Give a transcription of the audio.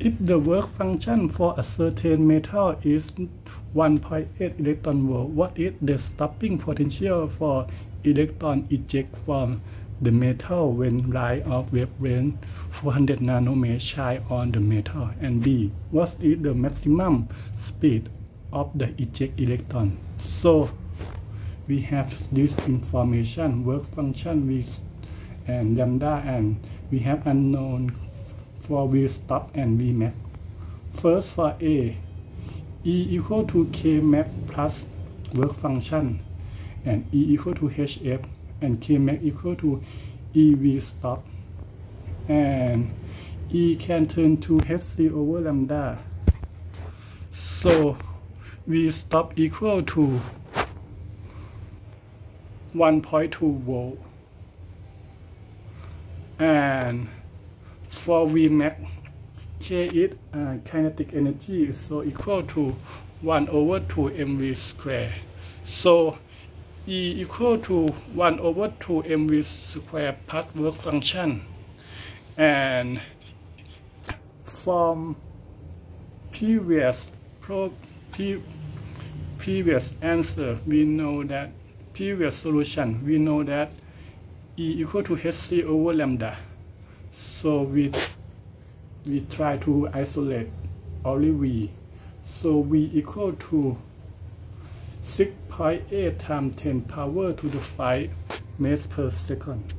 if the work function for a certain metal is 1.8 electron volt, what is the stopping potential for electron eject from the metal when light of wavelength 400 nanometer shine on the metal? And B, what is the maximum speed of the eject electron? So we have this information, work function with and lambda and we have unknown for V stop and V max. First for A, E equal to K max plus work function and E equal to HF and K max equal to EV stop and E can turn to HC over lambda. So V stop equal to 1.2 volt and for Vmax K is uh, kinetic energy so equal to 1 over 2 mv square. So E equal to 1 over 2 mv square plus work function. And from previous pro, pre, previous answer we know that previous solution we know that E equal to hc over lambda so we we try to isolate only v so v equal to 6.8 times 10 power to the 5 meters per second